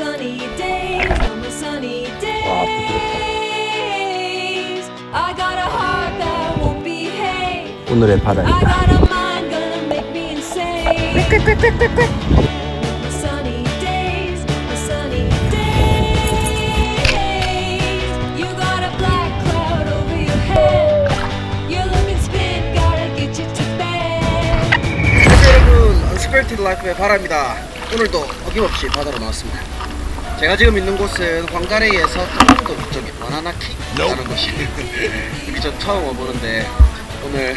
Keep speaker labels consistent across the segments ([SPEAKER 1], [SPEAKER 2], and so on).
[SPEAKER 1] sunny days, no more sunny days. I got a heart that won't behave.
[SPEAKER 2] 오늘의
[SPEAKER 1] I
[SPEAKER 2] 바다입니다.
[SPEAKER 1] got a mind gonna make me insane. Sunny days, sunny days. You got a black cloud over your head. You're looking spin, gotta get you to bed.
[SPEAKER 3] 여러분, Unexpected Life의 바라입니다. 오늘도 어김없이 바다로 나왔습니다. 제가 지금 있는 곳은 황가레이에서 조금 더 북쪽에 바나나킥이라는 곳이 여기 좀 처음 와보는데 오늘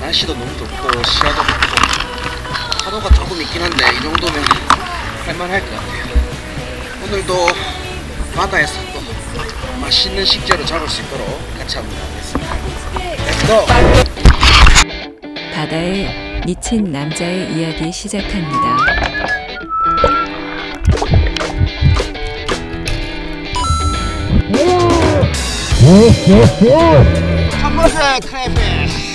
[SPEAKER 3] 날씨도 너무 좋고 시야도 좋고 파도가 조금 있긴 한데 이 정도면 할만할 것 같아요. 오늘도 바다에서 또 맛있는 식재료 잡을 수 있도록 같이 한번 가보겠습니다. Let's go!
[SPEAKER 4] 바다에 미친 남자의 이야기 시작합니다.
[SPEAKER 3] 첫 번째 크래피쉬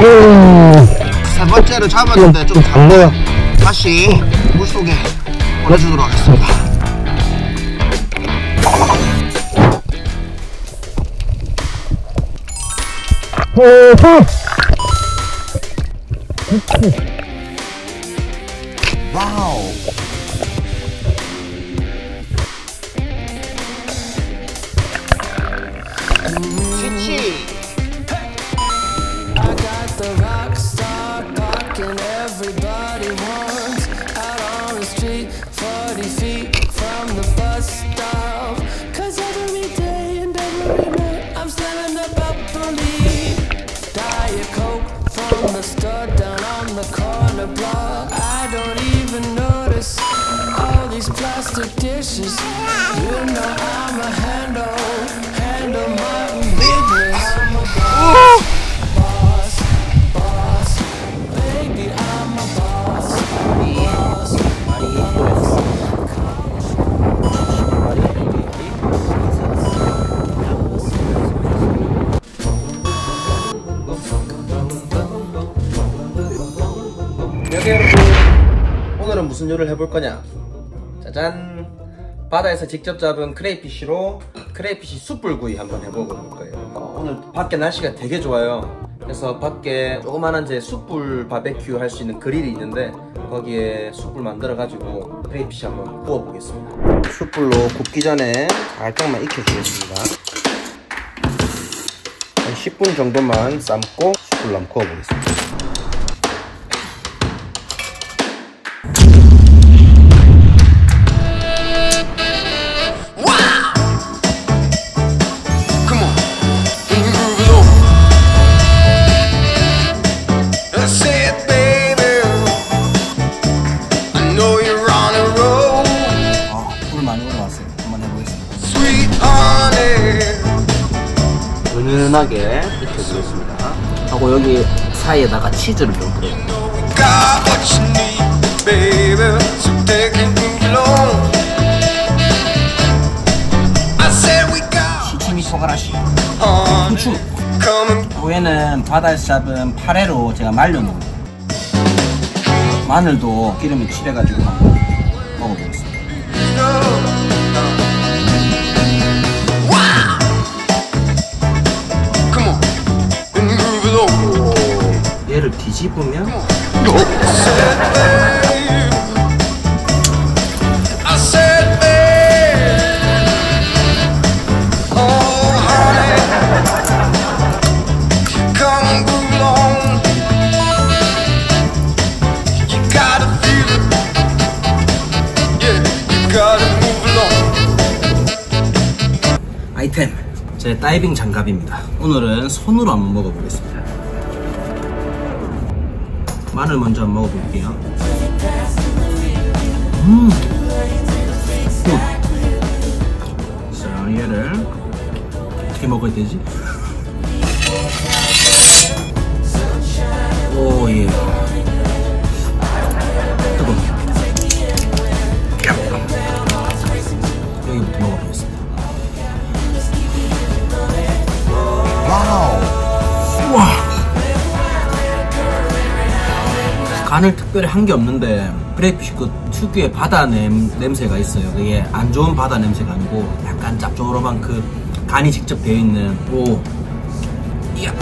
[SPEAKER 3] 세 번째를 잡았는데 좀 작네요. 다시 물속에 보내주도록 하겠습니다. 와우. 치치.
[SPEAKER 5] I got the rock dishes You know I'm a handle, handle my business I'm a boss, boss, boss Baby, I'm a boss, boss, boss
[SPEAKER 3] 여기 여러분 오늘은 무슨 요리를 해볼 거냐 짜잔 바다에서 직접 잡은 crayfish로 crayfish 숯불구이 한번 해보고 볼 거예요. 어, 오늘 밖에 날씨가 되게 좋아요. 그래서 밖에 조그만한 제 숯불 바베큐 할 수 있는 그릴이 있는데 거기에 숯불 만들어 가지고 crayfish 한번 구워 보겠습니다. 숯불로 굽기 전에 살짝만 익혀주겠습니다. 한 10분 정도만 삶고 숯불로 한번 구워 보겠습니다
[SPEAKER 6] know you're on a roll,
[SPEAKER 3] 아, 불 많이 올라왔어요. 한번 해보겠습니다.
[SPEAKER 6] sweet honey.
[SPEAKER 3] 은은하게 익혀주겠습니다. 하고 여기 사이에다가 치즈를 좀 뿌려요.
[SPEAKER 6] Got what you need, baby, so take it move along. I said we got
[SPEAKER 3] 시치미 소가라시. 후추. 고에는 바다에서 잡은 파래로 제가 말려놓은 거예요. 마늘도 기름에 칠해가지고 한번 먹어보겠습니다. 얘를 뒤집으면 아이템 제 다이빙 장갑입니다 오늘은 손으로 한번 먹어보겠습니다 마늘 먼저 한번 먹어볼게요 음. Good. 자 얘를 어떻게 먹어야 되지? Oh yeah 간을 특별히 한 게 없는데 크레이피쉬 그 특유의 바다 냄, 냄새가 있어요. 그게 안 좋은 바다 냄새가 아니고 약간 짭조름한 그 간이 직접 되어 있는 오 이야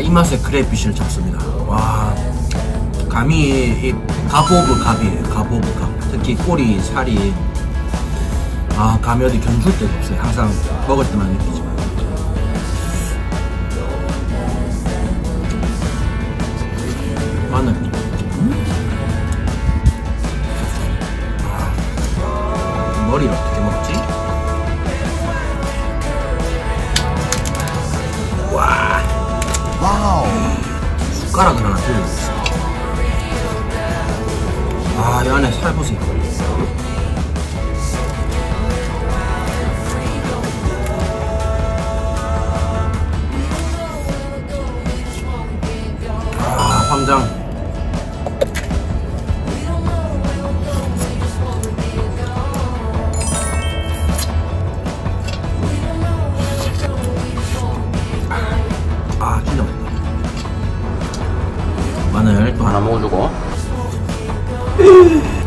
[SPEAKER 3] 제가 이 맛에 crayfish를 잡습니다. 와. 감히 이 갑 of 갑이에요. 갑 of 갑. 특히 꼬리, 살이 아, 감히 어디 견줄 데가 없어요. 항상 먹을 때만 느끼지만. 숟가락을 하나 들고 있어. 아, 이 안에 살 보세요. 아, 황장. 또 하나 먹어주고.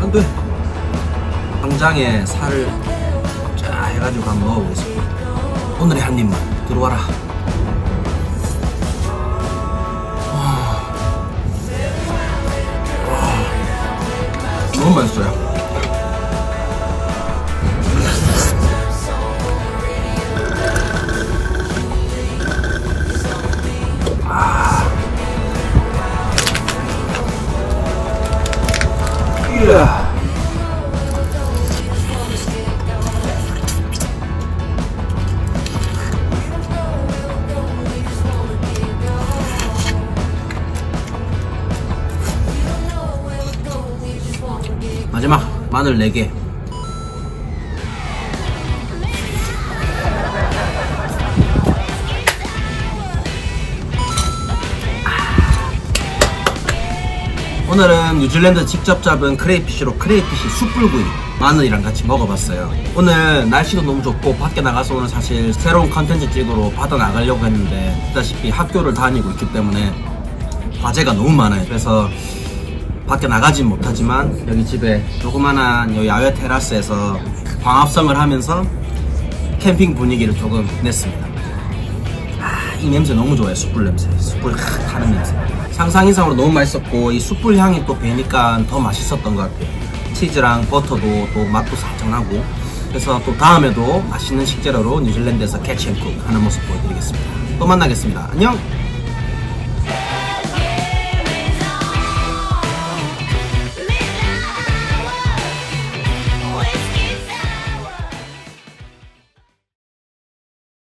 [SPEAKER 3] 안 돼. 황장에 살을 쫙 해가지고 한번 먹어보겠습니다. 오늘의 한 입만 들어와라. 너무 맛있어요. 마지막 마늘 4개 오늘은 뉴질랜드 직접 잡은 crayfish로 crayfish 숯불구이 마늘이랑 같이 먹어봤어요 오늘 날씨도 너무 좋고 밖에 나가서 오늘 사실 새로운 컨텐츠 찍으러 바다 나가려고 했는데 아시다시피 학교를 다니고 있기 때문에 과제가 너무 많아요 그래서 밖에 나가진 못하지만 여기 집에 조그만한 요 야외 테라스에서 광합성을 하면서 캠핑 분위기를 조금 냈습니다. 아, 이 냄새 너무 좋아요. 숯불 냄새. 숯불 하, 타는 냄새. 상상 이상으로 너무 맛있었고 이 숯불 향이 또 배니까 더 맛있었던 것 같아요. 치즈랑 버터도 또 맛도 살짝 나고 그래서 또 다음에도 맛있는 식재료로 뉴질랜드에서 캐치앤쿡 하는 모습 보여드리겠습니다. 또 만나겠습니다. 안녕!